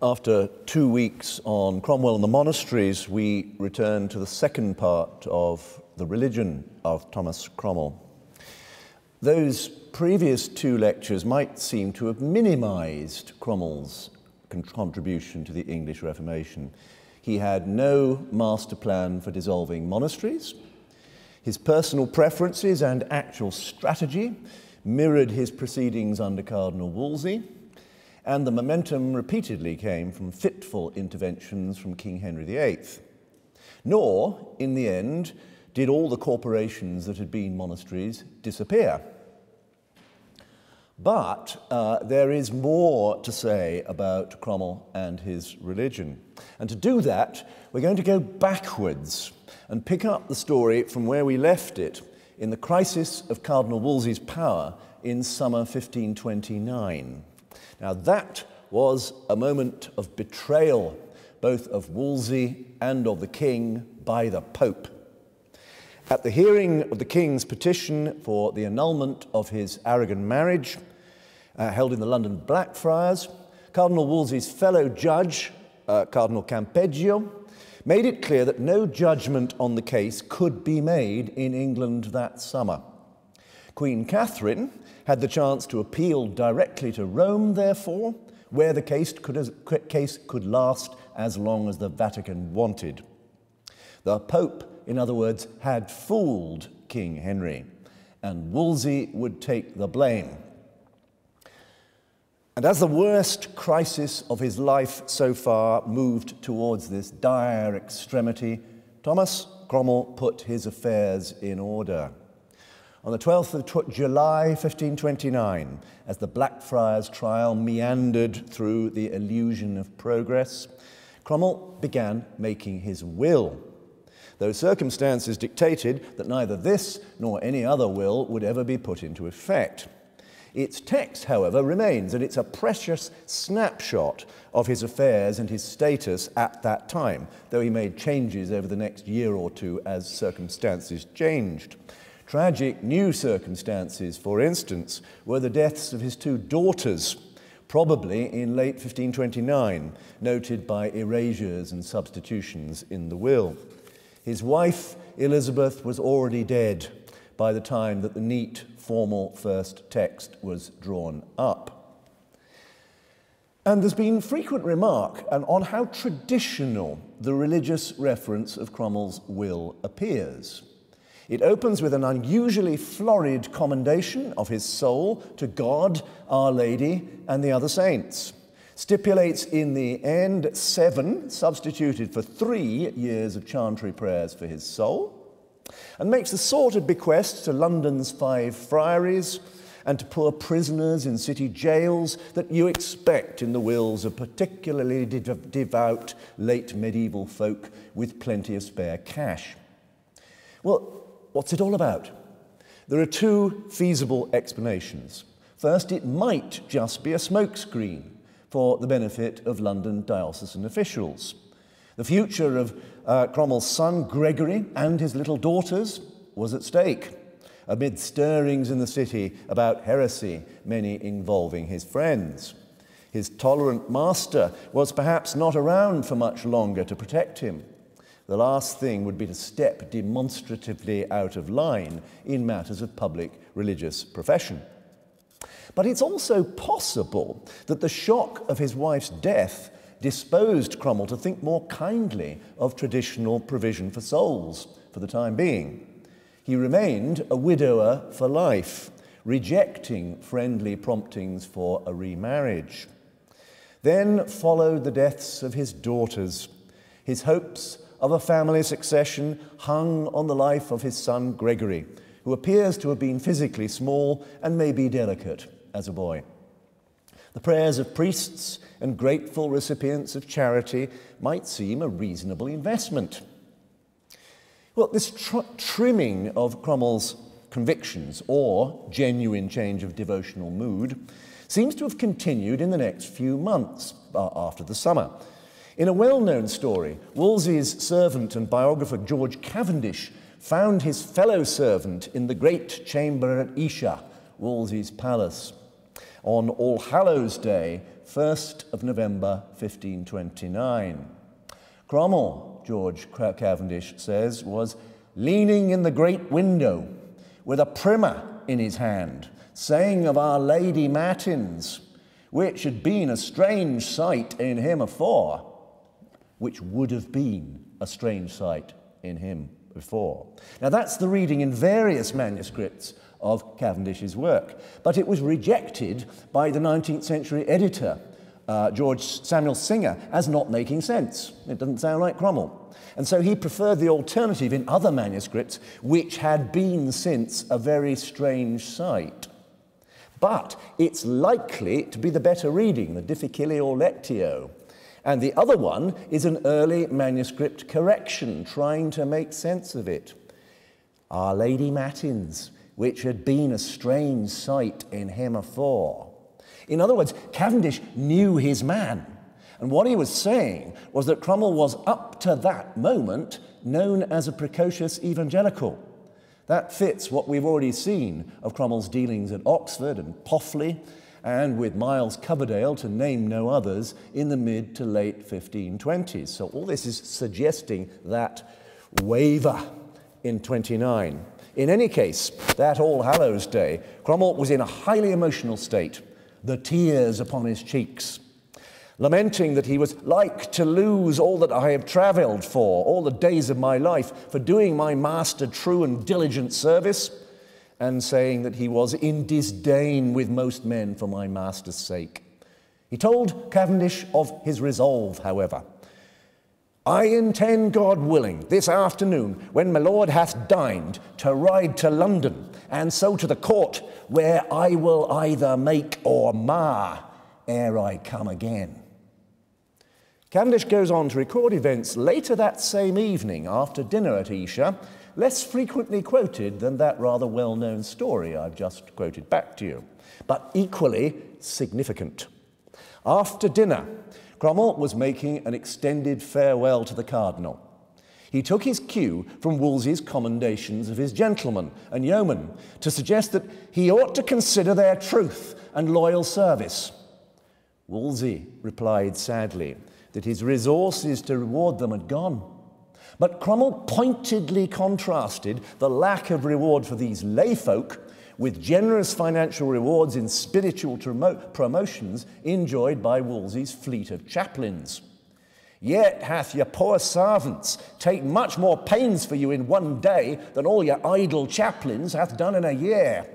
After two weeks on Cromwell and the monasteries, we return to the second part of the religion of Thomas Cromwell. Those previous two lectures might seem to have minimized Cromwell's contribution to the English Reformation. He had no master plan for dissolving monasteries. His personal preferences and actual strategy mirrored his proceedings under Cardinal Wolsey and the momentum repeatedly came from fitful interventions from King Henry VIII. Nor, in the end, did all the corporations that had been monasteries disappear. But uh, there is more to say about Cromwell and his religion. And to do that, we're going to go backwards and pick up the story from where we left it in the crisis of Cardinal Wolsey's power in summer 1529. Now, that was a moment of betrayal, both of Wolsey and of the king, by the Pope. At the hearing of the king's petition for the annulment of his Aragon marriage, uh, held in the London Blackfriars, Cardinal Wolsey's fellow judge, uh, Cardinal Campeggio, made it clear that no judgment on the case could be made in England that summer. Queen Catherine had the chance to appeal directly to Rome, therefore, where the case could, case could last as long as the Vatican wanted. The Pope, in other words, had fooled King Henry, and Wolsey would take the blame. And as the worst crisis of his life so far moved towards this dire extremity, Thomas Cromwell put his affairs in order on the 12th of July 1529, as the Blackfriars trial meandered through the illusion of progress, Cromwell began making his will, though circumstances dictated that neither this nor any other will would ever be put into effect. Its text, however, remains, and it's a precious snapshot of his affairs and his status at that time, though he made changes over the next year or two as circumstances changed. Tragic new circumstances, for instance, were the deaths of his two daughters, probably in late 1529, noted by erasures and substitutions in the will. His wife, Elizabeth, was already dead by the time that the neat, formal first text was drawn up. And there's been frequent remark on how traditional the religious reference of Cromwell's will appears. It opens with an unusually florid commendation of his soul to God, Our Lady, and the other saints. Stipulates in the end seven, substituted for three years of chantry prayers for his soul, and makes the sort of bequest to London's five friaries and to poor prisoners in city jails that you expect in the wills of particularly devout late medieval folk with plenty of spare cash. Well, What's it all about? There are two feasible explanations. First, it might just be a smokescreen for the benefit of London diocesan officials. The future of uh, Cromwell's son, Gregory, and his little daughters was at stake amid stirrings in the city about heresy, many involving his friends. His tolerant master was perhaps not around for much longer to protect him. The last thing would be to step demonstratively out of line in matters of public religious profession. But it's also possible that the shock of his wife's death disposed Cromwell to think more kindly of traditional provision for souls for the time being. He remained a widower for life, rejecting friendly promptings for a remarriage. Then followed the deaths of his daughters. His hopes of a family succession hung on the life of his son Gregory, who appears to have been physically small and maybe delicate as a boy. The prayers of priests and grateful recipients of charity might seem a reasonable investment. Well, this tr trimming of Cromwell's convictions or genuine change of devotional mood seems to have continued in the next few months uh, after the summer. In a well known story, Wolsey's servant and biographer George Cavendish found his fellow servant in the great chamber at Esher, Wolsey's palace, on All Hallows Day, 1st of November 1529. Cromwell, George Cavendish says, was leaning in the great window with a primer in his hand, saying of Our Lady Matins, which had been a strange sight in him afore, which would have been a strange sight in him before. Now, that's the reading in various manuscripts of Cavendish's work, but it was rejected by the 19th century editor, uh, George Samuel Singer, as not making sense. It doesn't sound like Cromwell. And so he preferred the alternative in other manuscripts, which had been since a very strange sight. But it's likely to be the better reading, the Difficile Lectio. And the other one is an early manuscript correction, trying to make sense of it. Our Lady Matins, which had been a strange sight in him afore. In other words, Cavendish knew his man. And what he was saying was that Cromwell was, up to that moment, known as a precocious evangelical. That fits what we've already seen of Cromwell's dealings at Oxford and Poughley, and with Miles Coverdale, to name no others, in the mid to late 1520s. So all this is suggesting that waver in 29. In any case, that All Hallows Day, Cromwell was in a highly emotional state, the tears upon his cheeks lamenting that he was like to lose all that I have travelled for, all the days of my life, for doing my master true and diligent service, and saying that he was in disdain with most men for my master's sake. He told Cavendish of his resolve, however. I intend, God willing, this afternoon, when my Lord hath dined, to ride to London, and so to the court, where I will either make or mar ere I come again. Cavendish goes on to record events later that same evening after dinner at Esher, less frequently quoted than that rather well known story I've just quoted back to you, but equally significant. After dinner, Cromwell was making an extended farewell to the Cardinal. He took his cue from Wolsey's commendations of his gentlemen and yeomen to suggest that he ought to consider their truth and loyal service. Wolsey replied sadly that his resources to reward them had gone. But Cromwell pointedly contrasted the lack of reward for these layfolk with generous financial rewards in spiritual promotions enjoyed by Wolsey's fleet of chaplains. Yet hath your poor servants taken much more pains for you in one day than all your idle chaplains hath done in a year.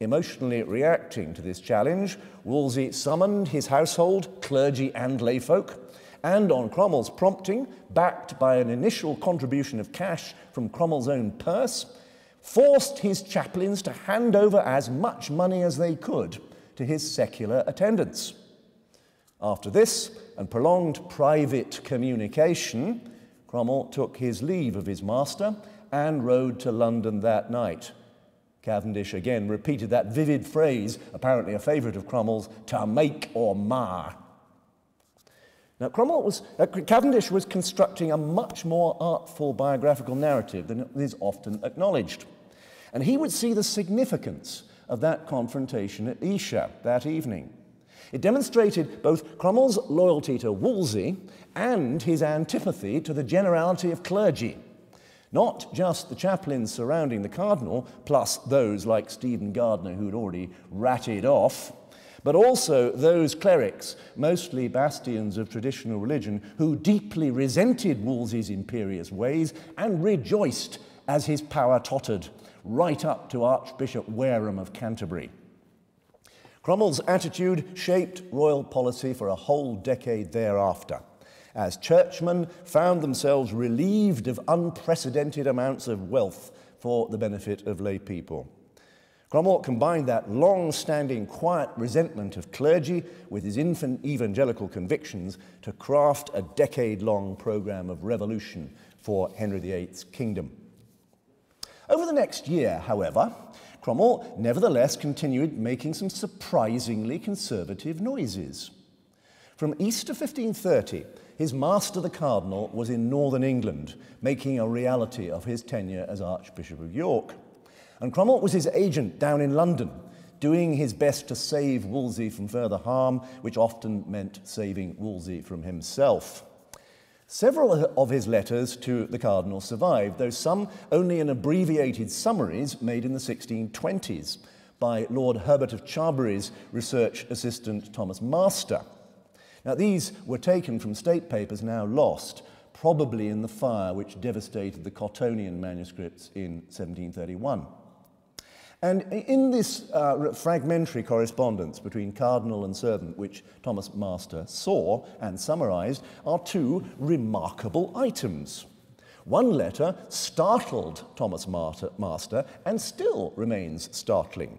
Emotionally reacting to this challenge, Wolsey summoned his household, clergy, and layfolk, and on Cromwell's prompting, backed by an initial contribution of cash from Cromwell's own purse, forced his chaplains to hand over as much money as they could to his secular attendants. After this and prolonged private communication, Cromwell took his leave of his master and rode to London that night. Cavendish again repeated that vivid phrase, apparently a favourite of Cromwell's, to make or mar. Now, Cromwell was, uh, Cavendish was constructing a much more artful biographical narrative than is often acknowledged. And he would see the significance of that confrontation at Esher that evening. It demonstrated both Cromwell's loyalty to Wolsey and his antipathy to the generality of clergy. Not just the chaplains surrounding the cardinal, plus those like Stephen Gardiner who'd already ratted off, but also those clerics, mostly bastions of traditional religion, who deeply resented Wolsey's imperious ways and rejoiced as his power tottered, right up to Archbishop Warham of Canterbury. Cromwell's attitude shaped royal policy for a whole decade thereafter as churchmen found themselves relieved of unprecedented amounts of wealth for the benefit of lay people. Cromwell combined that long standing quiet resentment of clergy with his infant evangelical convictions to craft a decade long program of revolution for Henry VIII's kingdom. Over the next year, however, Cromwell nevertheless continued making some surprisingly conservative noises. From Easter 1530, his master, the cardinal, was in northern England, making a reality of his tenure as Archbishop of York. And Cromwell was his agent down in London, doing his best to save Wolsey from further harm, which often meant saving Wolsey from himself. Several of his letters to the cardinal survived, though some only in abbreviated summaries made in the 1620s by Lord Herbert of Cherbury's research assistant Thomas Master. Now, these were taken from state papers now lost, probably in the fire which devastated the Cottonian manuscripts in 1731. And in this uh, fragmentary correspondence between cardinal and servant, which Thomas Master saw and summarized, are two remarkable items. One letter startled Thomas Master and still remains startling.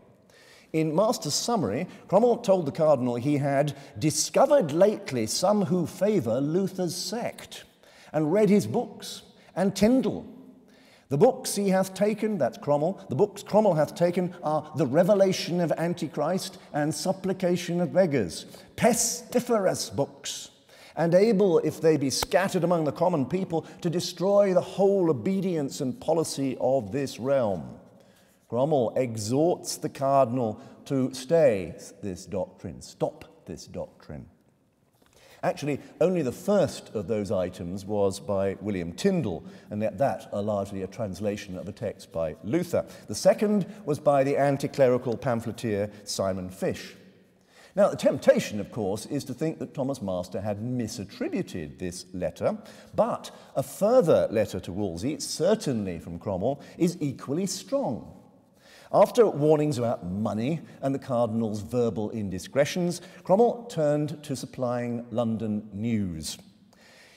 In Master's summary, Cromwell told the cardinal he had discovered lately some who favour Luther's sect and read his books and Tyndale the books he hath taken, that's Cromwell, the books Cromwell hath taken are The Revelation of Antichrist and Supplication of Beggars, pestiferous books, and able, if they be scattered among the common people, to destroy the whole obedience and policy of this realm. Cromwell exhorts the cardinal to stay this doctrine, stop this doctrine. Actually, only the first of those items was by William Tyndale, and that are largely a translation of a text by Luther. The second was by the anti clerical pamphleteer Simon Fish. Now, the temptation, of course, is to think that Thomas Master had misattributed this letter, but a further letter to Wolsey, certainly from Cromwell, is equally strong. After warnings about money and the cardinal's verbal indiscretions, Cromwell turned to supplying London news.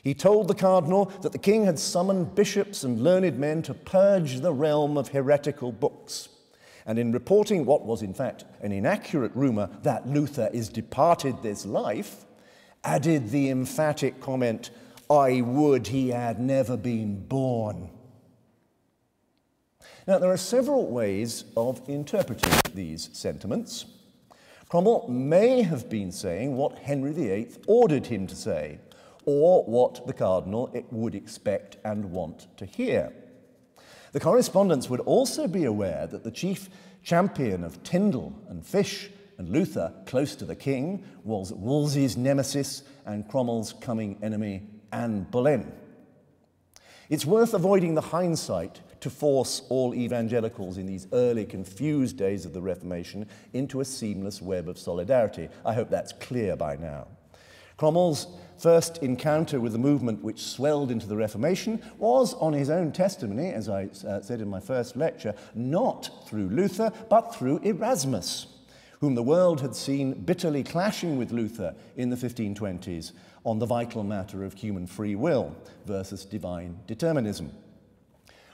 He told the cardinal that the king had summoned bishops and learned men to purge the realm of heretical books. And in reporting what was in fact an inaccurate rumor that Luther is departed this life, added the emphatic comment, I would he had never been born. Now, there are several ways of interpreting these sentiments. Cromwell may have been saying what Henry VIII ordered him to say, or what the cardinal would expect and want to hear. The correspondents would also be aware that the chief champion of Tyndale and Fish and Luther, close to the king, was Wolsey's nemesis and Cromwell's coming enemy, Anne Boleyn. It's worth avoiding the hindsight to force all evangelicals in these early confused days of the Reformation into a seamless web of solidarity. I hope that's clear by now. Cromwell's first encounter with the movement which swelled into the Reformation was on his own testimony, as I uh, said in my first lecture, not through Luther, but through Erasmus, whom the world had seen bitterly clashing with Luther in the 1520s on the vital matter of human free will versus divine determinism.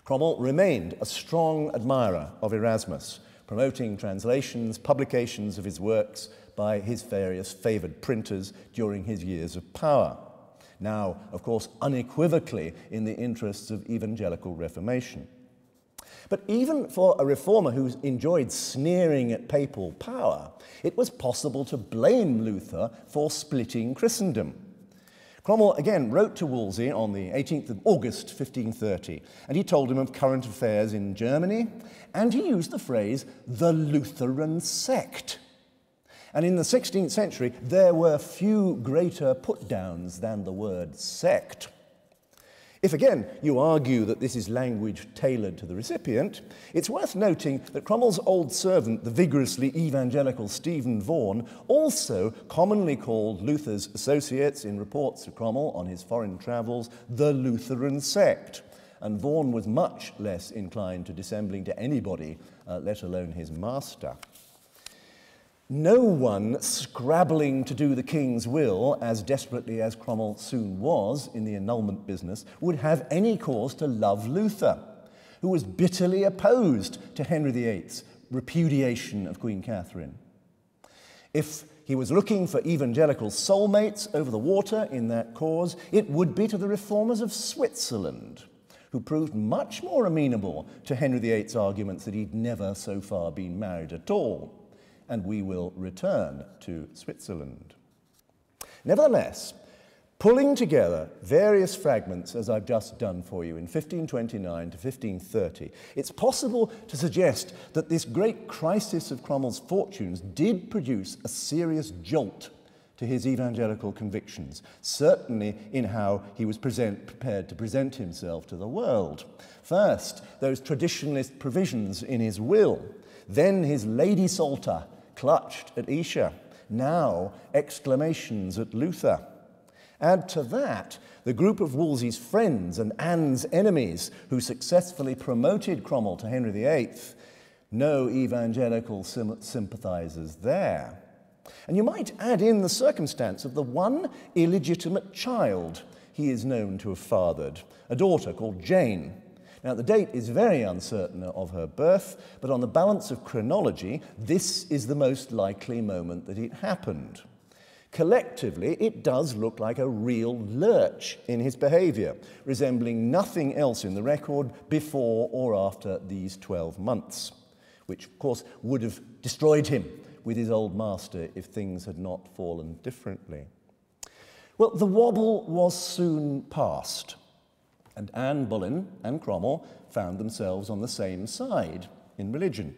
Cromwell remained a strong admirer of Erasmus, promoting translations, publications of his works by his various favoured printers during his years of power. Now, of course, unequivocally in the interests of evangelical reformation. But even for a reformer who enjoyed sneering at papal power, it was possible to blame Luther for splitting Christendom. Cromwell again wrote to Wolsey on the 18th of August 1530, and he told him of current affairs in Germany, and he used the phrase the Lutheran sect. And in the 16th century, there were few greater put downs than the word sect. If again you argue that this is language tailored to the recipient, it's worth noting that Cromwell's old servant, the vigorously evangelical Stephen Vaughan, also commonly called Luther's associates in reports to Cromwell on his foreign travels the Lutheran sect. And Vaughan was much less inclined to dissembling to anybody, uh, let alone his master. No one scrabbling to do the king's will, as desperately as Cromwell soon was in the annulment business, would have any cause to love Luther, who was bitterly opposed to Henry VIII's repudiation of Queen Catherine. If he was looking for evangelical soulmates over the water in that cause, it would be to the reformers of Switzerland, who proved much more amenable to Henry VIII's arguments that he'd never so far been married at all and we will return to Switzerland. Nevertheless, pulling together various fragments, as I've just done for you, in 1529 to 1530, it's possible to suggest that this great crisis of Cromwell's fortunes did produce a serious jolt to his evangelical convictions, certainly in how he was present, prepared to present himself to the world. First, those traditionalist provisions in his will, then his Lady Psalter clutched at Esher, now exclamations at Luther. Add to that the group of Wolsey's friends and Anne's enemies who successfully promoted Cromwell to Henry VIII. No evangelical sympathizers there. And you might add in the circumstance of the one illegitimate child he is known to have fathered, a daughter called Jane. Now, the date is very uncertain of her birth, but on the balance of chronology, this is the most likely moment that it happened. Collectively, it does look like a real lurch in his behavior, resembling nothing else in the record before or after these 12 months, which, of course, would have destroyed him with his old master if things had not fallen differently. Well, the wobble was soon past, and Anne Boleyn and Cromwell found themselves on the same side in religion.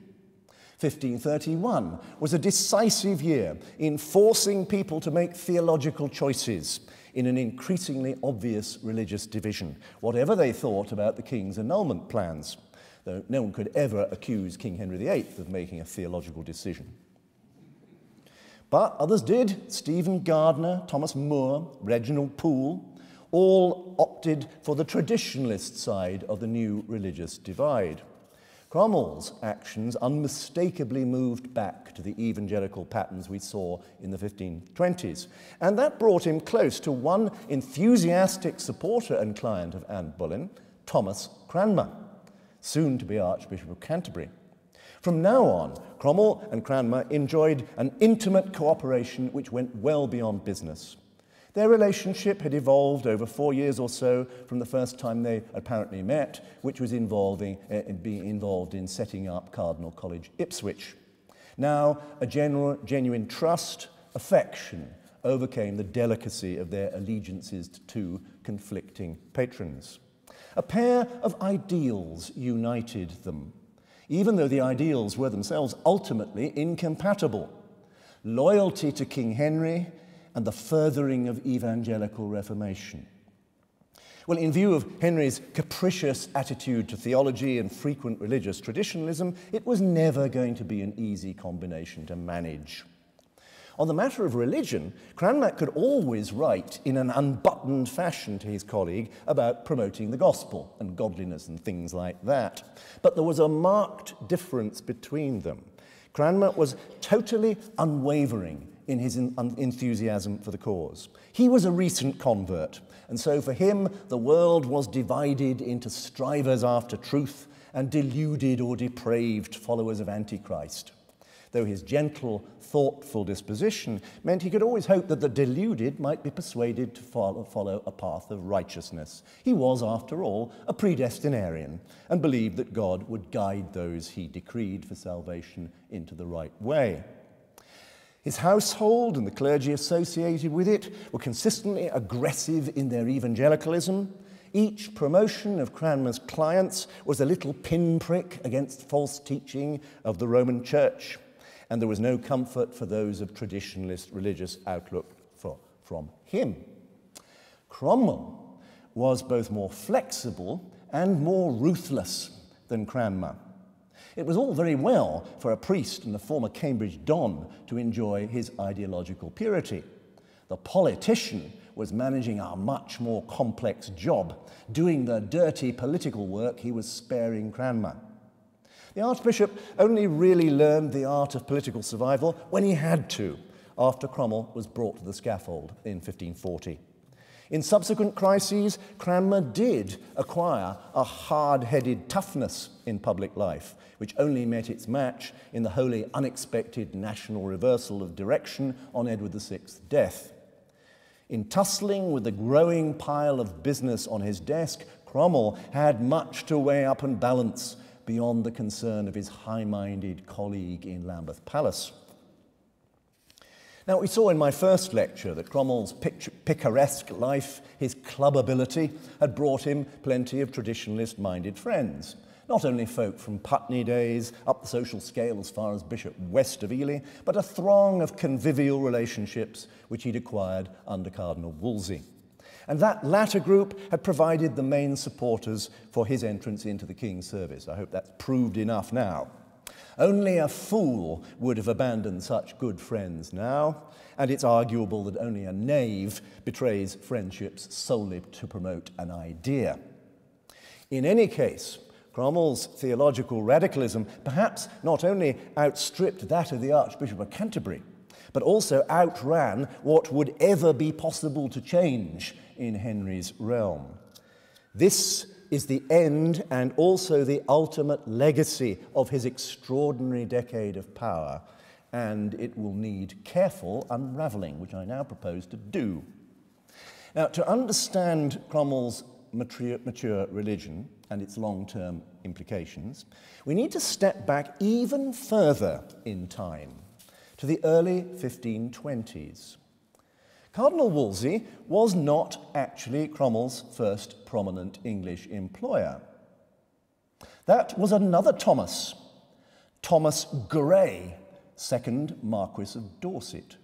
1531 was a decisive year in forcing people to make theological choices in an increasingly obvious religious division, whatever they thought about the king's annulment plans, though no one could ever accuse King Henry VIII of making a theological decision. But others did. Stephen Gardiner, Thomas More, Reginald Pole, all opted for the traditionalist side of the new religious divide. Cromwell's actions unmistakably moved back to the evangelical patterns we saw in the 1520s, and that brought him close to one enthusiastic supporter and client of Anne Boleyn, Thomas Cranmer, soon to be Archbishop of Canterbury. From now on, Cromwell and Cranmer enjoyed an intimate cooperation which went well beyond business. Their relationship had evolved over four years or so from the first time they apparently met, which was involving, uh, being involved in setting up Cardinal College Ipswich. Now, a general, genuine trust, affection, overcame the delicacy of their allegiances to two conflicting patrons. A pair of ideals united them, even though the ideals were themselves ultimately incompatible. Loyalty to King Henry and the furthering of evangelical reformation. Well, in view of Henry's capricious attitude to theology and frequent religious traditionalism, it was never going to be an easy combination to manage. On the matter of religion, Cranmer could always write in an unbuttoned fashion to his colleague about promoting the gospel and godliness and things like that. But there was a marked difference between them. Cranmer was totally unwavering in his enthusiasm for the cause. He was a recent convert, and so for him, the world was divided into strivers after truth and deluded or depraved followers of Antichrist. Though his gentle, thoughtful disposition meant he could always hope that the deluded might be persuaded to follow, a path of righteousness. He was, after all, a predestinarian and believed that God would guide those he decreed for salvation into the right way. His household and the clergy associated with it were consistently aggressive in their evangelicalism. Each promotion of Cranmer's clients was a little pinprick against false teaching of the Roman Church, and there was no comfort for those of traditionalist religious outlook for, from him. Cromwell was both more flexible and more ruthless than Cranmer. It was all very well for a priest and a former Cambridge Don to enjoy his ideological purity. The politician was managing a much more complex job, doing the dirty political work he was sparing Cranmer. The Archbishop only really learned the art of political survival when he had to, after Cromwell was brought to the scaffold in 1540. In subsequent crises, Cranmer did acquire a hard headed toughness in public life, which only met its match in the wholly unexpected national reversal of direction on Edward VI's death. In tussling with the growing pile of business on his desk, Cromwell had much to weigh up and balance beyond the concern of his high minded colleague in Lambeth Palace. Now, we saw in my first lecture that Cromwell's picaresque life, his club ability, had brought him plenty of traditionalist minded friends. Not only folk from Putney days, up the social scale as far as Bishop West of Ely, but a throng of convivial relationships which he'd acquired under Cardinal Wolsey. And that latter group had provided the main supporters for his entrance into the King's service. I hope that's proved enough now. Only a fool would have abandoned such good friends now, and it's arguable that only a knave betrays friendships solely to promote an idea. In any case, Cromwell's theological radicalism perhaps not only outstripped that of the Archbishop of Canterbury, but also outran what would ever be possible to change in Henry's realm. This is the end and also the ultimate legacy of his extraordinary decade of power, and it will need careful unravelling, which I now propose to do. Now, to understand Cromwell's mature, mature religion and its long term implications, we need to step back even further in time to the early 1520s. Cardinal Wolsey was not actually Cromwell's first prominent English employer. That was another Thomas, Thomas Grey, second Marquis of Dorset.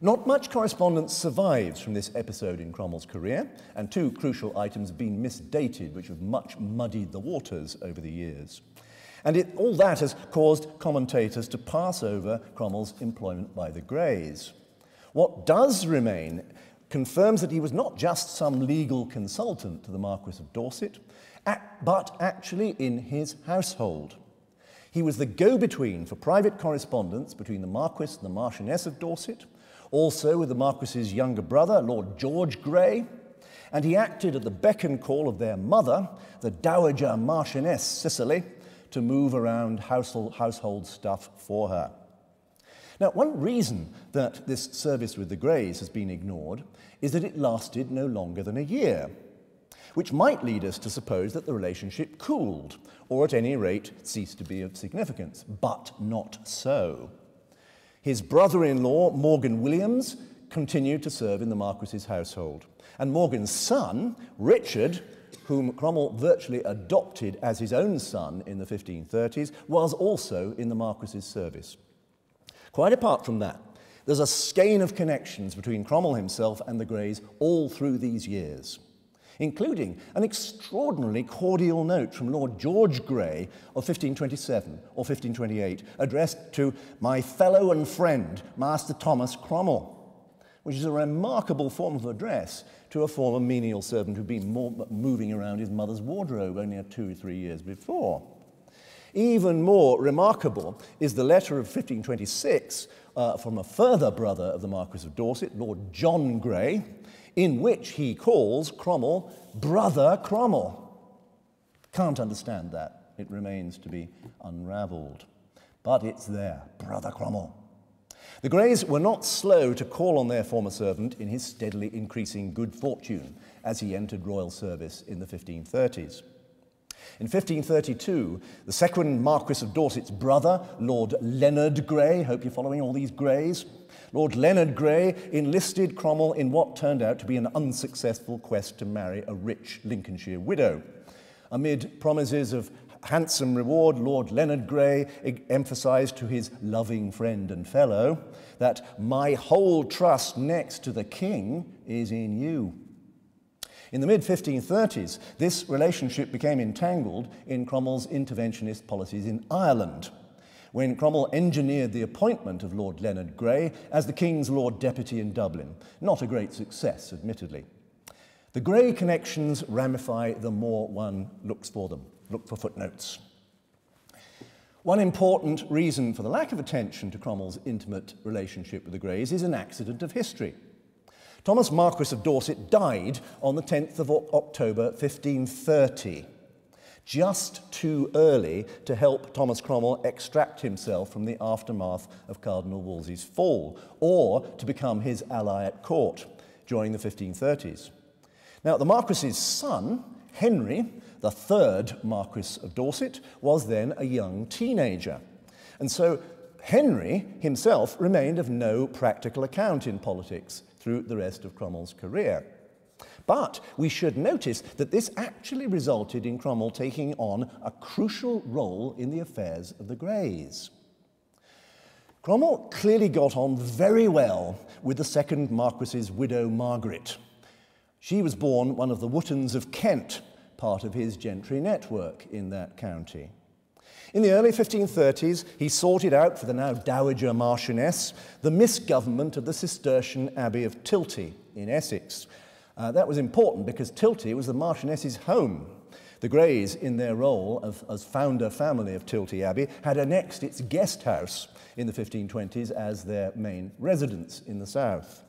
Not much correspondence survives from this episode in Cromwell's career, and two crucial items have been misdated, which have much muddied the waters over the years. And it, all that has caused commentators to pass over Cromwell's employment by the Greys. What does remain confirms that he was not just some legal consultant to the Marquis of Dorset, but actually in his household. He was the go between for private correspondence between the Marquis and the Marchioness of Dorset, also with the Marquis's younger brother, Lord George Grey, and he acted at the beck and call of their mother, the Dowager Marchioness Cicely, to move around household, household stuff for her. Now, one reason that this service with the Greys has been ignored is that it lasted no longer than a year, which might lead us to suppose that the relationship cooled, or at any rate ceased to be of significance, but not so. His brother in law, Morgan Williams, continued to serve in the Marquis's household, and Morgan's son, Richard, whom Cromwell virtually adopted as his own son in the 1530s, was also in the Marquis's service. Quite apart from that, there's a skein of connections between Cromwell himself and the Greys all through these years, including an extraordinarily cordial note from Lord George Grey of 1527 or 1528, addressed to my fellow and friend, Master Thomas Cromwell, which is a remarkable form of address to a former menial servant who'd been moving around his mother's wardrobe only two or three years before. Even more remarkable is the letter of 1526 uh, from a further brother of the Marquis of Dorset, Lord John Grey, in which he calls Cromwell Brother Cromwell. Can't understand that. It remains to be unravelled. But it's there, Brother Cromwell. The Greys were not slow to call on their former servant in his steadily increasing good fortune as he entered royal service in the 1530s. In 1532, the second Marquis of Dorset's brother, Lord Leonard Grey, hope you're following all these Greys, Lord Leonard Grey enlisted Cromwell in what turned out to be an unsuccessful quest to marry a rich Lincolnshire widow. Amid promises of handsome reward, Lord Leonard Grey emphasized to his loving friend and fellow that my whole trust next to the king is in you. In the mid 1530s, this relationship became entangled in Cromwell's interventionist policies in Ireland, when Cromwell engineered the appointment of Lord Leonard Grey as the King's Lord Deputy in Dublin. Not a great success, admittedly. The Grey connections ramify the more one looks for them. Look for footnotes. One important reason for the lack of attention to Cromwell's intimate relationship with the Greys is an accident of history. Thomas Marquis of Dorset died on the 10th of October 1530, just too early to help Thomas Cromwell extract himself from the aftermath of Cardinal Wolsey's fall, or to become his ally at court during the 1530s. Now, the Marquis's son, Henry, the third Marquis of Dorset, was then a young teenager. And so Henry himself remained of no practical account in politics through the rest of Cromwell's career. But we should notice that this actually resulted in Cromwell taking on a crucial role in the affairs of the Greys. Cromwell clearly got on very well with the second Marquess's widow, Margaret. She was born one of the Wottons of Kent, part of his gentry network in that county. In the early 1530s, he sorted out for the now Dowager Marchioness the misgovernment of the Cistercian Abbey of Tilty in Essex. Uh, that was important because Tilty was the Marchioness's home. The Greys, in their role of, as founder family of Tilty Abbey, had annexed its guest house in the 1520s as their main residence in the south.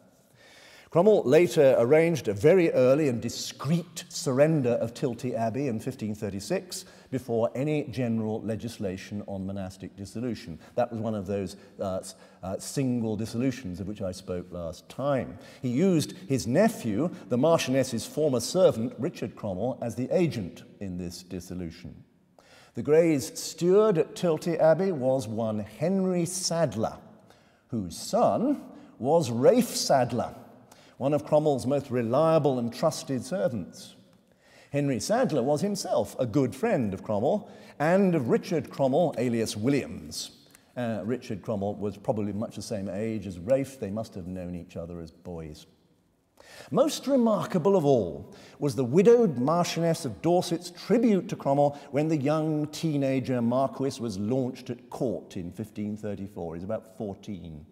Cromwell later arranged a very early and discreet surrender of Tilty Abbey in 1536 before any general legislation on monastic dissolution. That was one of those uh, uh, single dissolutions of which I spoke last time. He used his nephew, the Marchioness's former servant, Richard Cromwell, as the agent in this dissolution. The Greys' steward at Tilty Abbey was one Henry Sadler, whose son was Rafe Sadler one of Cromwell's most reliable and trusted servants. Henry Sadler was himself a good friend of Cromwell and of Richard Cromwell, alias Williams. Uh, Richard Cromwell was probably much the same age as Rafe. They must have known each other as boys. Most remarkable of all was the widowed Marchioness of Dorset's tribute to Cromwell when the young teenager Marquis was launched at court in 1534. He's about 14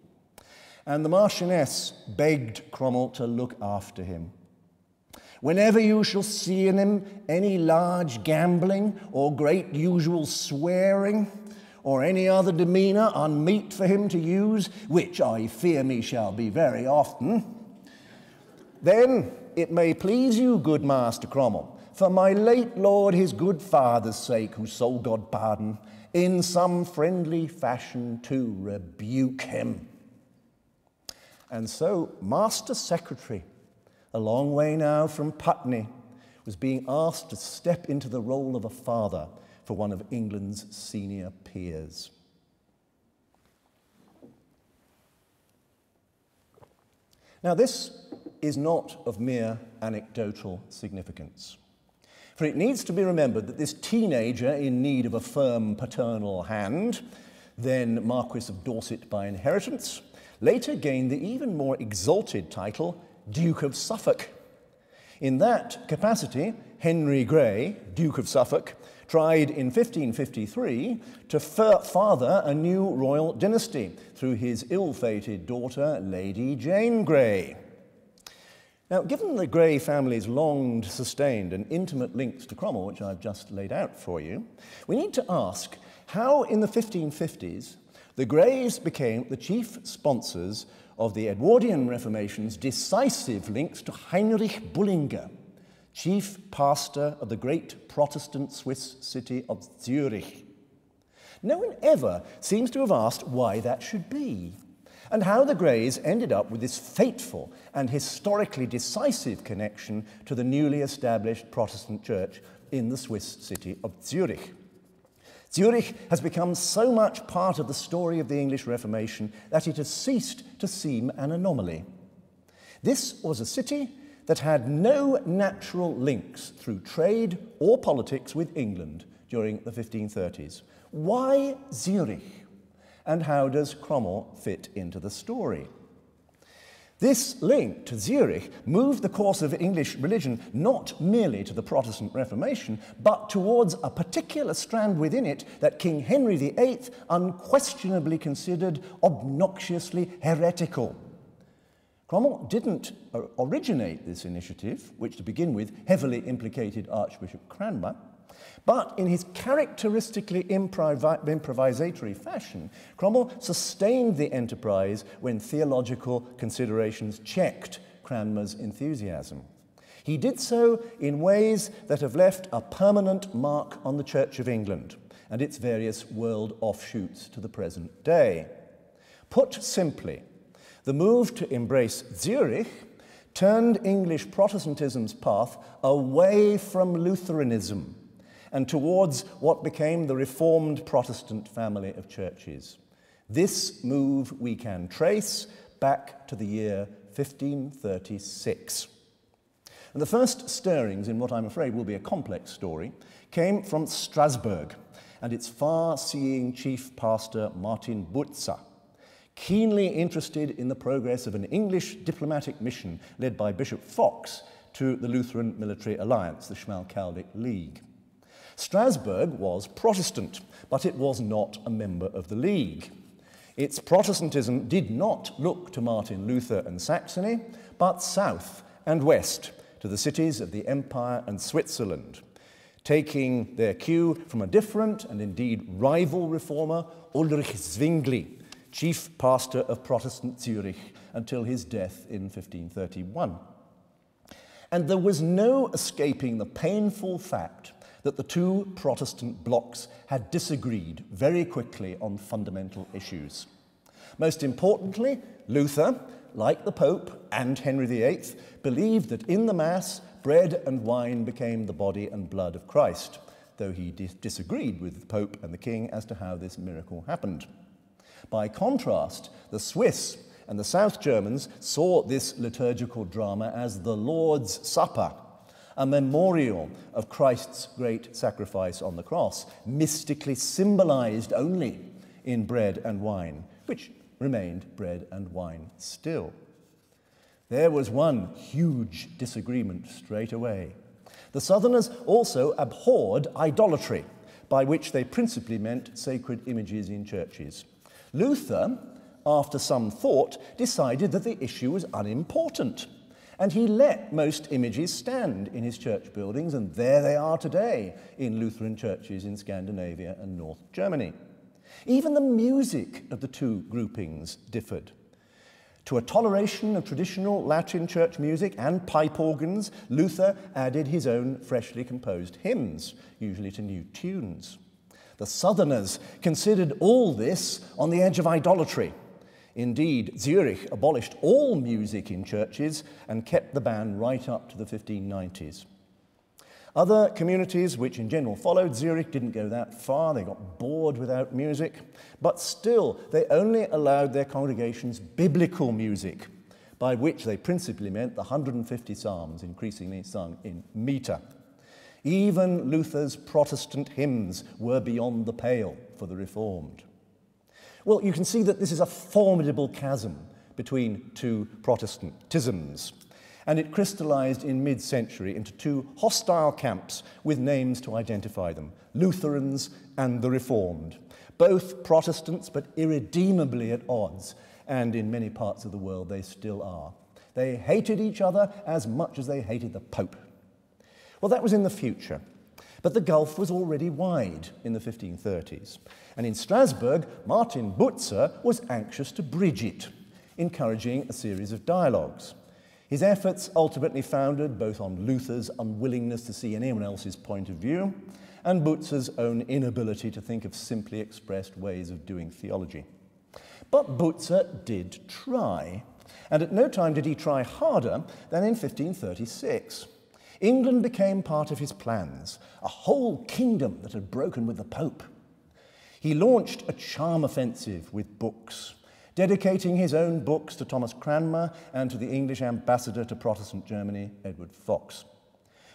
and the Marchioness begged Cromwell to look after him. Whenever you shall see in him any large gambling or great usual swearing, or any other demeanour unmeet for him to use, which I fear me shall be very often, then it may please you, good Master Cromwell, for my late lord his good father's sake, whose soul God pardon, in some friendly fashion to rebuke him. And so, Master Secretary, a long way now from Putney, was being asked to step into the role of a father for one of England's senior peers. Now, this is not of mere anecdotal significance. For it needs to be remembered that this teenager in need of a firm paternal hand, then Marquis of Dorset by inheritance, later gained the even more exalted title Duke of Suffolk. In that capacity, Henry Grey, Duke of Suffolk, tried in 1553 to father a new royal dynasty through his ill fated daughter, Lady Jane Grey. Now, given the Grey family's long sustained and intimate links to Cromwell, which I've just laid out for you, we need to ask how in the 1550s the Greys became the chief sponsors of the Edwardian Reformation's decisive links to Heinrich Bullinger, chief pastor of the great Protestant Swiss city of Zurich. No one ever seems to have asked why that should be, and how the Greys ended up with this fateful and historically decisive connection to the newly established Protestant church in the Swiss city of Zurich. Zurich has become so much part of the story of the English Reformation that it has ceased to seem an anomaly. This was a city that had no natural links through trade or politics with England during the 1530s. Why Zurich? And how does Cromwell fit into the story? This link to Zurich moved the course of English religion not merely to the Protestant Reformation, but towards a particular strand within it that King Henry VIII unquestionably considered obnoxiously heretical. Cromwell didn't originate this initiative, which to begin with heavily implicated Archbishop Cranmer. But in his characteristically improvi improvisatory fashion, Cromwell sustained the enterprise when theological considerations checked Cranmer's enthusiasm. He did so in ways that have left a permanent mark on the Church of England and its various world offshoots to the present day. Put simply, the move to embrace Zurich turned English Protestantism's path away from Lutheranism and towards what became the Reformed Protestant family of churches. This move we can trace back to the year 1536. And the first stirrings in what I'm afraid will be a complex story came from Strasbourg and its far seeing chief pastor Martin Butzer, keenly interested in the progress of an English diplomatic mission led by Bishop Fox to the Lutheran Military Alliance, the Schmalkaldic League. Strasbourg was Protestant, but it was not a member of the League. Its Protestantism did not look to Martin Luther and Saxony, but south and west to the cities of the Empire and Switzerland, taking their cue from a different and indeed rival reformer, Ulrich Zwingli, chief pastor of Protestant Zurich until his death in 1531. And there was no escaping the painful fact that the two Protestant blocs had disagreed very quickly on fundamental issues. Most importantly, Luther, like the Pope and Henry VIII, believed that in the Mass, bread and wine became the body and blood of Christ, though he dis- disagreed with the Pope and the King as to how this miracle happened. By contrast, the Swiss and the South Germans saw this liturgical drama as the Lord's Supper, a memorial of Christ's great sacrifice on the cross, mystically symbolized only in bread and wine, which remained bread and wine still. There was one huge disagreement straight away. The Southerners also abhorred idolatry, by which they principally meant sacred images in churches. Luther, after some thought, decided that the issue was unimportant, and he let most images stand in his church buildings, and there they are today in Lutheran churches in Scandinavia and North Germany. Even the music of the two groupings differed. To a toleration of traditional Latin church music and pipe organs, Luther added his own freshly composed hymns, usually to new tunes. The Southerners considered all this on the edge of idolatry. Indeed, Zurich abolished all music in churches and kept the ban right up to the 1590s. Other communities, which in general followed Zurich, didn't go that far. They got bored without music. But still, they only allowed their congregations biblical music, by which they principally meant the 150 psalms, increasingly sung in meter. Even Luther's Protestant hymns were beyond the pale for the Reformed. Well, you can see that this is a formidable chasm between two Protestantisms and it crystallized in mid century into two hostile camps with names to identify them Lutherans and the Reformed, both Protestants but irredeemably at odds, and in many parts of the world they still are. They hated each other as much as they hated the Pope. Well, that was in the future. But the gulf was already wide in the 1530s. And in Strasbourg, Martin Butzer was anxious to bridge it, encouraging a series of dialogues. His efforts ultimately founded both on Luther's unwillingness to see anyone else's point of view and Butzer's own inability to think of simply expressed ways of doing theology. But Butzer did try, and at no time did he try harder than in 1536. England became part of his plans, a whole kingdom that had broken with the Pope. He launched a charm offensive with books, dedicating his own books to Thomas Cranmer and to the English ambassador to Protestant Germany, Edward Fox.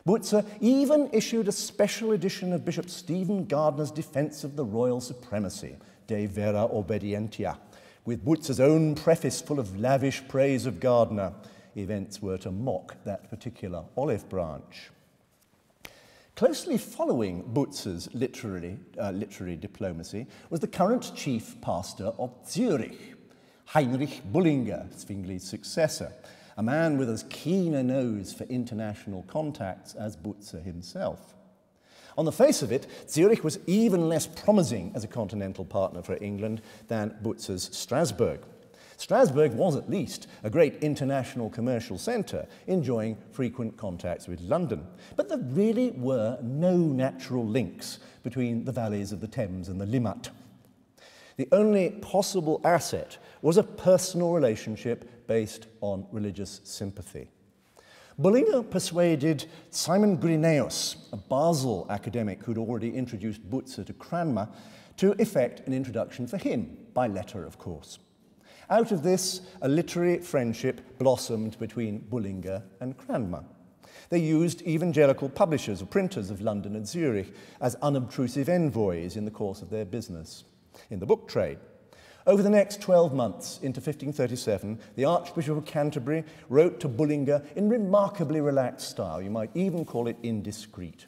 Butzer even issued a special edition of Bishop Stephen Gardiner's Defense of the Royal Supremacy, De Vera Obedientia, with Butzer's own preface full of lavish praise of Gardiner. Events were to mock that particular olive branch. Closely following Butzer's literary, uh, literary diplomacy was the current chief pastor of Zurich, Heinrich Bullinger, Zwingli's successor, a man with as keen a nose for international contacts as Butzer himself. On the face of it, Zurich was even less promising as a continental partner for England than Butzer's Strasbourg. Strasbourg was at least a great international commercial centre, enjoying frequent contacts with London. But there really were no natural links between the valleys of the Thames and the Limmat. The only possible asset was a personal relationship based on religious sympathy. Bullinger persuaded Simon Grynaeus, a Basel academic who'd already introduced Butzer to Cranmer, to effect an introduction for him, by letter, of course. Out of this, a literary friendship blossomed between Bullinger and Cranmer. They used evangelical publishers or printers of London and Zurich as unobtrusive envoys in the course of their business in the book trade. Over the next 12 months into 1537, the Archbishop of Canterbury wrote to Bullinger in remarkably relaxed style. You might even call it indiscreet.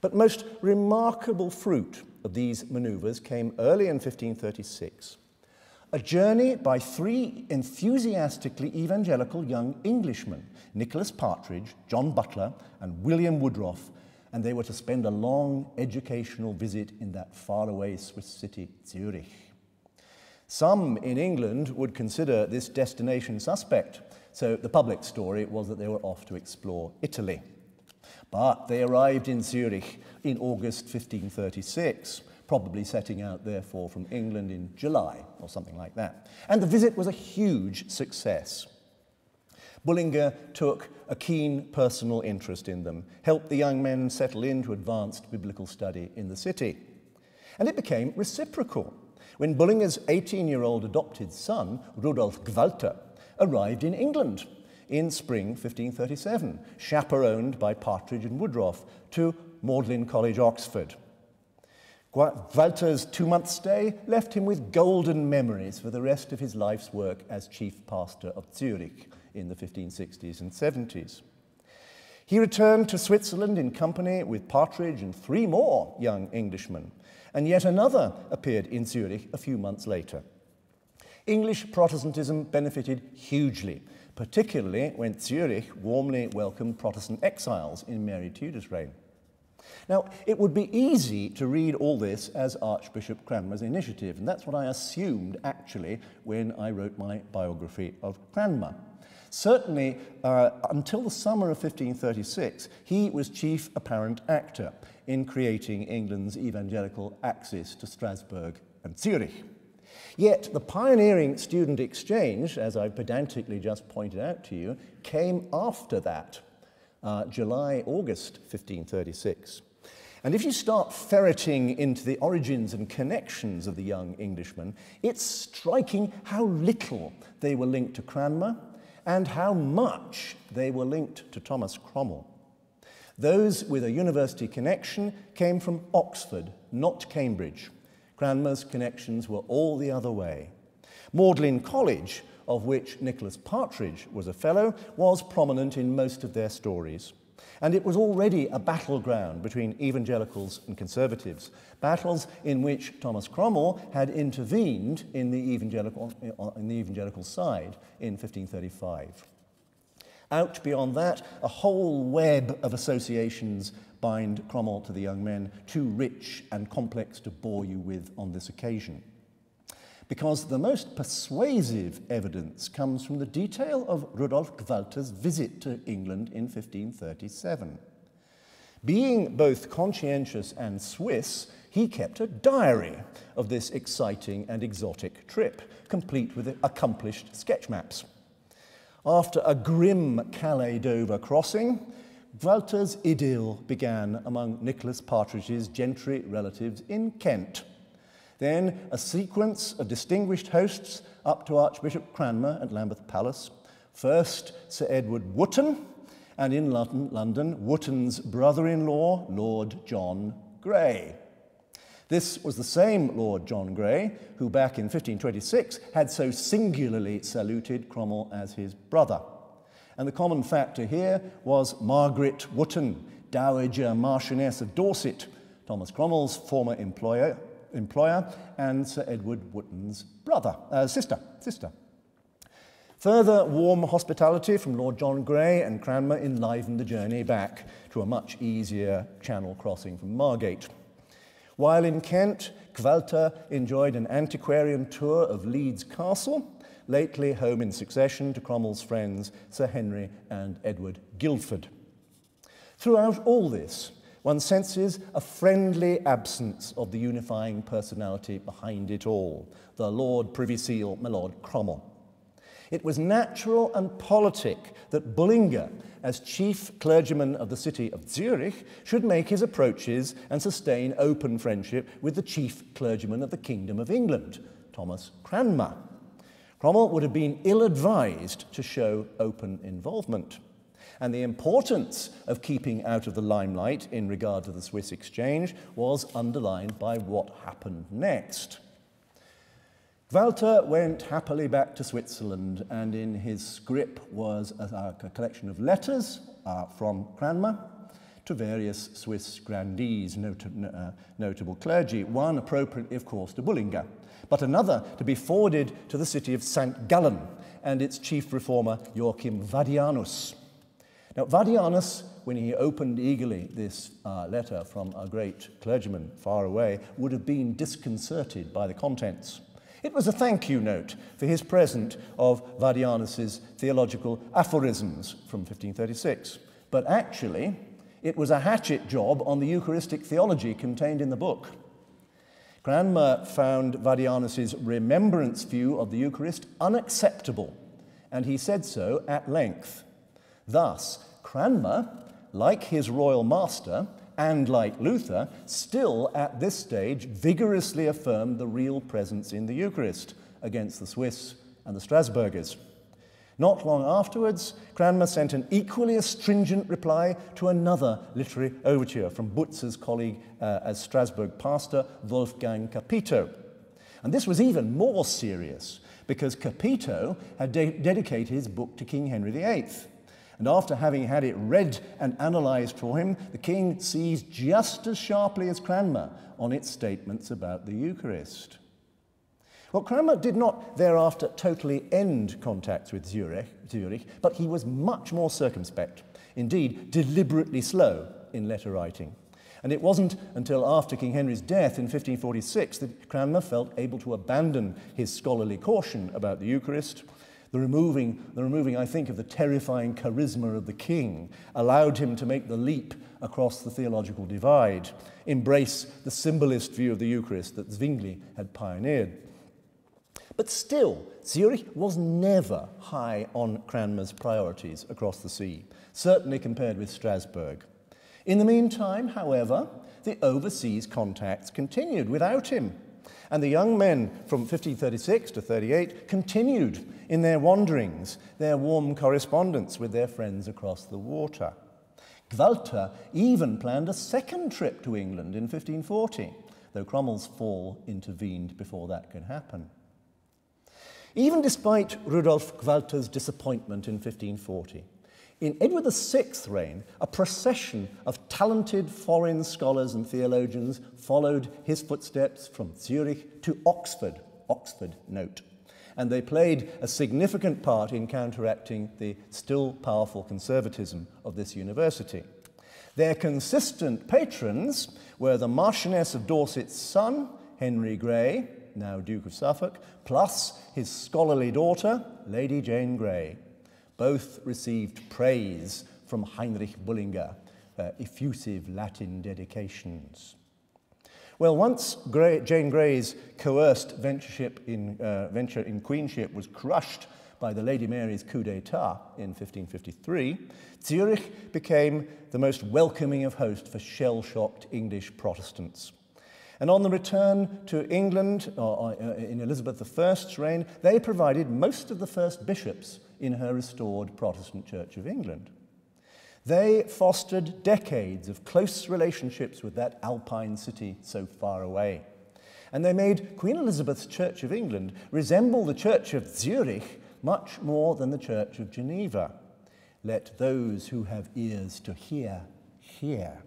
But most remarkable fruit of these maneuvers came early in 1536. A journey by three enthusiastically evangelical young Englishmen, Nicholas Partridge, John Butler, and William Woodroffe, and they were to spend a long educational visit in that faraway Swiss city, Zurich. Some in England would consider this destination suspect, so the public story was that they were off to explore Italy. But they arrived in Zurich in August 1536, probably setting out, therefore, from England in July or something like that. And the visit was a huge success. Bullinger took a keen personal interest in them, helped the young men settle into advanced biblical study in the city. And it became reciprocal when Bullinger's 18 year old adopted son, Rudolf Gwalter, arrived in England in spring 1537, chaperoned by Partridge and Woodroffe to Magdalen College, Oxford. Gwalter's two month stay left him with golden memories for the rest of his life's work as chief pastor of Zurich in the 1560s and 70s. He returned to Switzerland in company with Partridge and three more young Englishmen and yet another appeared in Zurich a few months later. English Protestantism benefited hugely, particularly when Zurich warmly welcomed Protestant exiles in Mary Tudor's reign. Now, it would be easy to read all this as Archbishop Cranmer's initiative, and that's what I assumed actually when I wrote my biography of Cranmer. Certainly, uh, until the summer of 1536, he was chief apparent actor in creating England's evangelical axis to Strasbourg and Zurich. Yet the pioneering student exchange, as I pedantically just pointed out to you, came after that, uh, July, August 1536. And if you start ferreting into the origins and connections of the young Englishmen, it's striking how little they were linked to Cranmer and how much they were linked to Thomas Cromwell. Those with a university connection came from Oxford, not Cambridge. Cranmer's connections were all the other way. Magdalen College, of which Nicholas Partridge was a fellow, was prominent in most of their stories. And it was already a battleground between evangelicals and conservatives, battles in which Thomas Cromwell had intervened in the evangelical, in the evangelical side in 1535. Out beyond that, a whole web of associations bind Cromwell to the young men, too rich and complex to bore you with on this occasion because the most persuasive evidence comes from the detail of Rudolf Gwalter's visit to England in 1537. Being both conscientious and Swiss, he kept a diary of this exciting and exotic trip, complete with accomplished sketch maps. After a grim Calais Dover crossing, Gwalter's idyll began among Nicholas Partridge's gentry relatives in Kent. Then a sequence of distinguished hosts up to Archbishop Cranmer at Lambeth Palace. First, Sir Edward Wotton, and in London, Wotton's brother in law, Lord John Grey. This was the same Lord John Grey who, back in 1526, had so singularly saluted Cromwell as his brother. And the common factor here was Margaret Wotton, Dowager Marchioness of Dorset, Thomas Cromwell's former employer, employer and Sir Edward Wotton's brother, uh, sister, sister. Further warm hospitality from Lord John Grey and Cranmer enlivened the journey back to a much easier channel crossing from Margate. While in Kent, Gwalter enjoyed an antiquarian tour of Leeds Castle, lately home in succession to Cromwell's friends Sir Henry and Edward Guildford. Throughout all this, one senses a friendly absence of the unifying personality behind it all, the Lord Privy Seal, my Lord Cromwell. It was natural and politic that Bullinger, as chief clergyman of the city of Zurich, should make his approaches and sustain open friendship with the chief clergyman of the Kingdom of England, Thomas Cranmer. Cromwell would have been ill advised to show open involvement. And the importance of keeping out of the limelight in regard to the Swiss exchange was underlined by what happened next. Gwalter went happily back to Switzerland, and in his scrip was a, a collection of letters uh, from Cranmer to various Swiss grandees, not, uh, notable clergy, one appropriately, of course, to Bullinger but another to be forwarded to the city of St. Gallen and its chief reformer, Joachim Vadianus. Now, Vadianus, when he opened eagerly this uh, letter from a great clergyman far away, would have been disconcerted by the contents. It was a thank you note for his present of Vadianus's theological aphorisms from 1536. But actually, it was a hatchet job on the Eucharistic theology contained in the book. Cranmer found Vadianus's remembrance view of the Eucharist unacceptable, and he said so at length. Thus, Cranmer, like his royal master, and like Luther, still at this stage vigorously affirmed the real presence in the Eucharist against the Swiss and the Strasburgers. Not long afterwards, Cranmer sent an equally astringent reply to another literary overture from Butzer's colleague uh, as Strasbourg pastor, Wolfgang Capito. And this was even more serious because Capito had de- dedicated his book to King Henry VIII. And after having had it read and analysed for him, the king seized just as sharply as Cranmer on its statements about the Eucharist. Well, Cranmer did not thereafter totally end contacts with Zurich, Zurich, but he was much more circumspect, indeed, deliberately slow in letter writing. And it wasn't until after King Henry's death in 1546 that Cranmer felt able to abandon his scholarly caution about the Eucharist. The removing, the removing, I think, of the terrifying charisma of the king allowed him to make the leap across the theological divide, embrace the symbolist view of the Eucharist that Zwingli had pioneered. But still, Zurich was never high on Cranmer's priorities across the sea, certainly compared with Strasbourg. In the meantime, however, the overseas contacts continued without him. And the young men from 1536 to 38 continued in their wanderings, their warm correspondence with their friends across the water. Gualter even planned a second trip to England in 1540, though Cromwell's fall intervened before that could happen. Even despite Rudolf Gualter's disappointment in 1540, in Edward VI's reign, a procession of talented foreign scholars and theologians followed his footsteps from Zurich to Oxford, Oxford, note. And they played a significant part in counteracting the still powerful conservatism of this university. Their consistent patrons were the Marchioness of Dorset's son, Henry Grey, now Duke of Suffolk, plus his scholarly daughter, Lady Jane Grey. Both received praise from Heinrich Bullinger, uh, effusive Latin dedications. Well, once Grey, Jane Grey's coerced in, uh, venture in queenship was crushed by the Lady Mary's coup d'etat in 1553, Zurich became the most welcoming of hosts for shell shocked English Protestants. And on the return to England uh, in Elizabeth I's reign, they provided most of the first bishops in her restored Protestant Church of England. They fostered decades of close relationships with that alpine city so far away. And they made Queen Elizabeth's Church of England resemble the Church of Zurich much more than the Church of Geneva. Let those who have ears to hear, hear.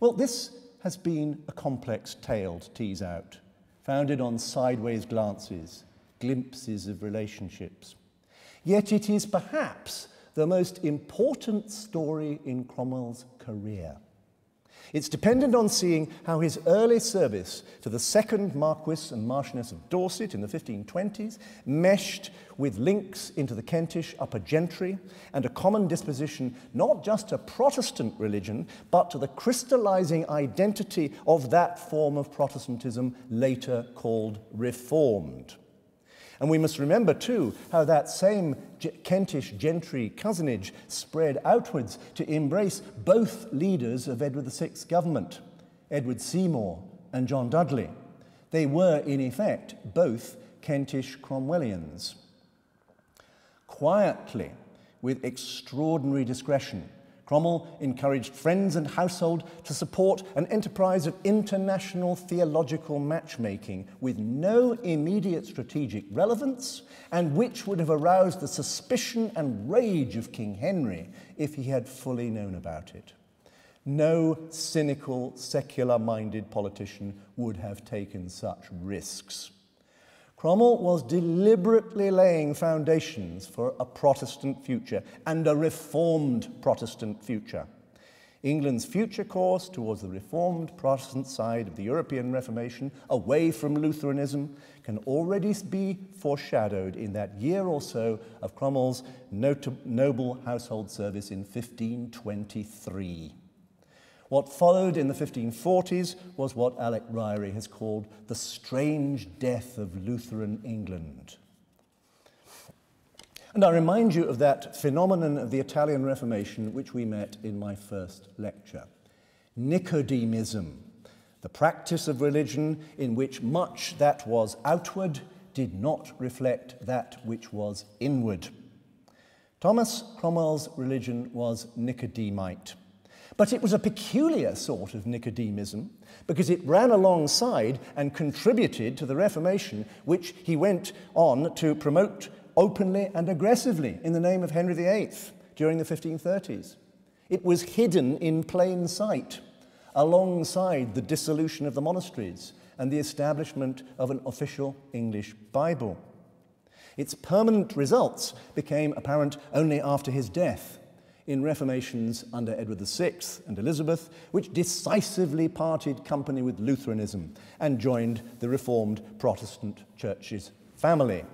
Well, this has been a complex tale to tease out, founded on sideways glances, glimpses of relationships. Yet it is perhaps the most important story in Cromwell's career. It's dependent on seeing how his early service to the second Marquis and Marchioness of Dorset in the 1520s meshed with links into the Kentish upper gentry and a common disposition not just to Protestant religion, but to the crystallizing identity of that form of Protestantism later called Reformed. And we must remember, too, how that same Kentish gentry cousinage spread outwards to embrace both leaders of Edward VI's government, Edward Seymour and John Dudley. They were, in effect, both Kentish Cromwellians. Quietly, with extraordinary discretion, Cromwell encouraged friends and household to support an enterprise of international theological matchmaking with no immediate strategic relevance and which would have aroused the suspicion and rage of King Henry if he had fully known about it. No cynical, secular minded politician would have taken such risks. Cromwell was deliberately laying foundations for a Protestant future and a reformed Protestant future. England's future course towards the reformed Protestant side of the European Reformation, away from Lutheranism, can already be foreshadowed in that year or so of Cromwell's noble household service in 1523. What followed in the 1540s was what Alec Ryrie has called the strange death of Lutheran England. And I remind you of that phenomenon of the Italian Reformation which we met in my first lecture Nicodemism, the practice of religion in which much that was outward did not reflect that which was inward. Thomas Cromwell's religion was Nicodemite. But it was a peculiar sort of Nicodemism because it ran alongside and contributed to the Reformation, which he went on to promote openly and aggressively in the name of Henry VIII during the 1530s. It was hidden in plain sight alongside the dissolution of the monasteries and the establishment of an official English Bible. Its permanent results became apparent only after his death in reformations under Edward VI and Elizabeth, which decisively parted company with Lutheranism and joined the Reformed Protestant Church's family.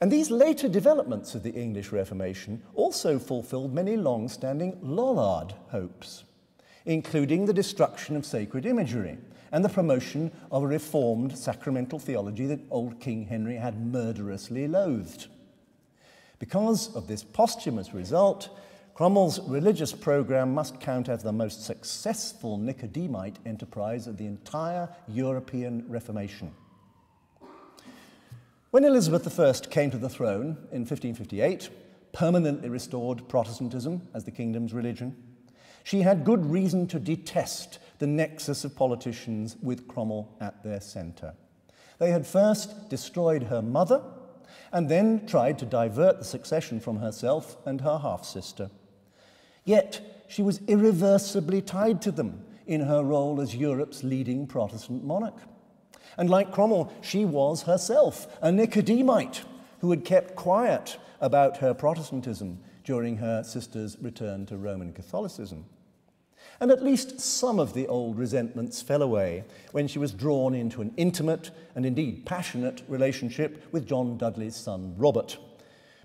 And these later developments of the English Reformation also fulfilled many long standing Lollard hopes, including the destruction of sacred imagery and the promotion of a reformed sacramental theology that old King Henry had murderously loathed. Because of this posthumous result, Cromwell's religious program must count as the most successful Nicodemite enterprise of the entire European Reformation. When Elizabeth I came to the throne in 1558, permanently restored Protestantism as the kingdom's religion, she had good reason to detest the nexus of politicians with Cromwell at their centre. They had first destroyed her mother and then tried to divert the succession from herself and her half sister. Yet she was irreversibly tied to them in her role as Europe's leading Protestant monarch. And like Cromwell, she was herself a Nicodemite who had kept quiet about her Protestantism during her sister's return to Roman Catholicism. And at least some of the old resentments fell away when she was drawn into an intimate and indeed passionate relationship with John Dudley's son Robert.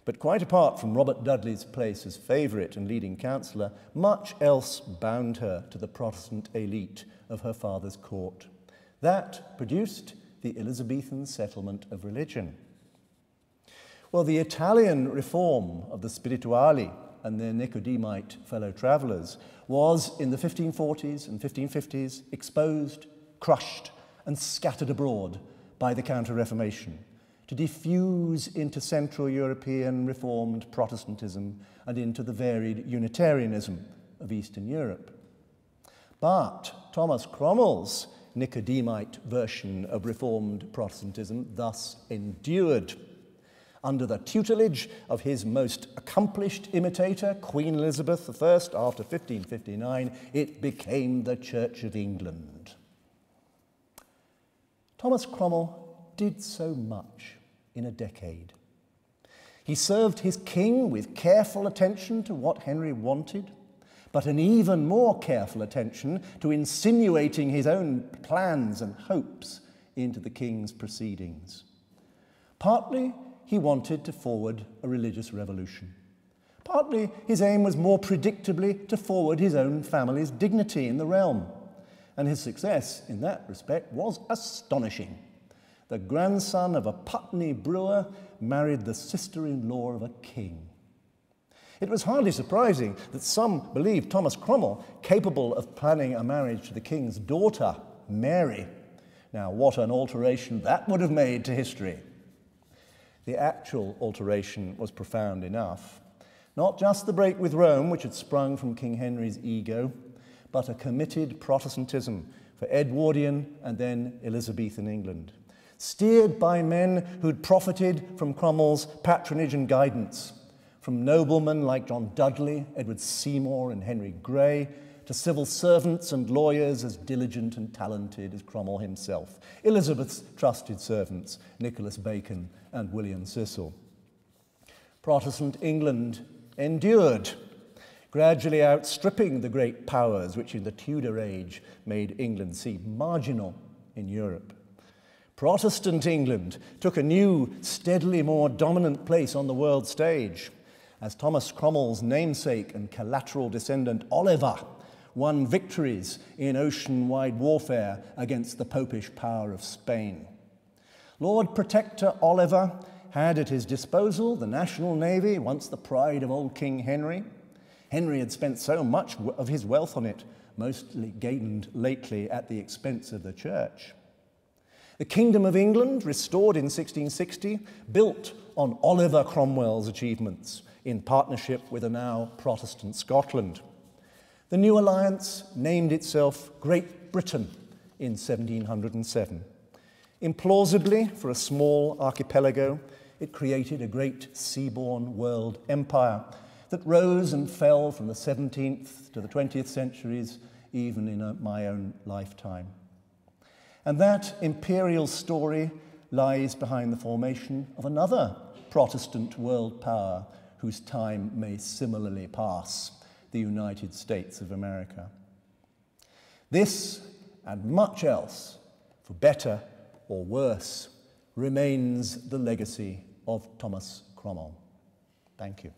But quite apart from Robert Dudley's place as favourite and leading counsellor, much else bound her to the Protestant elite of her father's court. That produced the Elizabethan settlement of religion. Well, the Italian reform of the Spirituali and their Nicodemite fellow travellers was in the 1540s and 1550s exposed, crushed, and scattered abroad by the Counter Reformation to diffuse into Central European Reformed Protestantism and into the varied Unitarianism of Eastern Europe. But Thomas Cromwell's Nicodemite version of Reformed Protestantism thus endured under the tutelage of his most accomplished imitator, Queen Elizabeth I, after 1559, it became the Church of England. Thomas Cromwell did so much in a decade. He served his king with careful attention to what Henry wanted, but an even more careful attention to insinuating his own plans and hopes into the king's proceedings. Partly he wanted to forward a religious revolution. Partly his aim was more predictably to forward his own family's dignity in the realm. And his success in that respect was astonishing. The grandson of a Putney brewer married the sister in law of a king. It was hardly surprising that some believed Thomas Cromwell capable of planning a marriage to the king's daughter, Mary. Now, what an alteration that would have made to history! The actual alteration was profound enough. Not just the break with Rome, which had sprung from King Henry's ego, but a committed Protestantism for Edwardian and then Elizabethan England, steered by men who'd profited from Cromwell's patronage and guidance, from noblemen like John Dudley, Edward Seymour, and Henry Grey, to civil servants and lawyers as diligent and talented as Cromwell himself, Elizabeth's trusted servants, Nicholas Bacon and William Cecil. Protestant England endured, gradually outstripping the great powers which in the Tudor age made England seem marginal in Europe. Protestant England took a new, steadily more dominant place on the world stage as Thomas Cromwell's namesake and collateral descendant Oliver won victories in ocean wide warfare against the popish power of Spain. Lord Protector Oliver had at his disposal the National Navy, once the pride of old King Henry. Henry had spent so much of his wealth on it, mostly gained lately at the expense of the church. The Kingdom of England, restored in 1660, built on Oliver Cromwell's achievements in partnership with a now Protestant Scotland. The new alliance named itself Great Britain in 1707. Implausibly, for a small archipelago, it created a great seaborne world empire that rose and fell from the 17th to the 20th centuries, even in a, my own lifetime. And that imperial story lies behind the formation of another Protestant world power whose time may similarly pass the United States of America. This and much else, for better or worse, remains the legacy of Thomas Cromwell. Thank you.